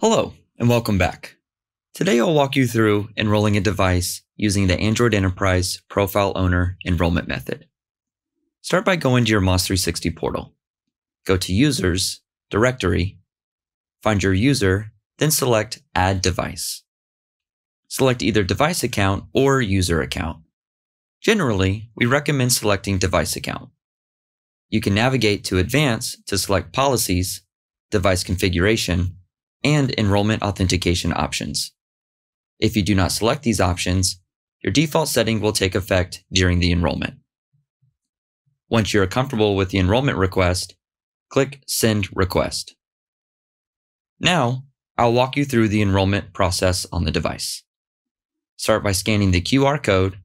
Hello, and welcome back. Today I'll walk you through enrolling a device using the Android Enterprise Profile Owner Enrollment method. Start by going to your MaaS360 portal. Go to Users, Directory, find your user, then select Add Device. Select either Device Account or User Account. Generally, we recommend selecting Device Account. You can navigate to Advanced to select Policies, Device Configuration, and enrollment authentication options. If you do not select these options, your default setting will take effect during the enrollment. Once you are comfortable with the enrollment request, click Send Request. Now, I'll walk you through the enrollment process on the device. Start by scanning the QR code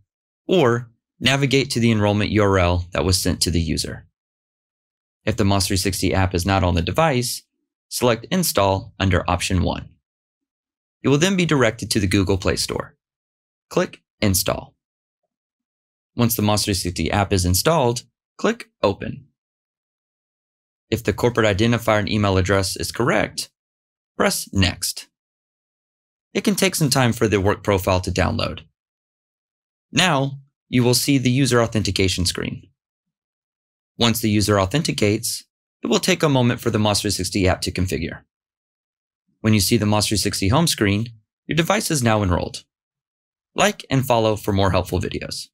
or navigate to the enrollment URL that was sent to the user. If the MaaS360 app is not on the device, select Install under option 1. You will then be directed to the Google Play Store. Click Install. Once the MaaS360 app is installed, click Open. If the corporate identifier and email address is correct, press Next. It can take some time for the work profile to download. Now, you will see the user authentication screen. Once the user authenticates, it will take a moment for the MaaS360 app to configure. When you see the MaaS360 home screen, your device is now enrolled. Like and follow for more helpful videos.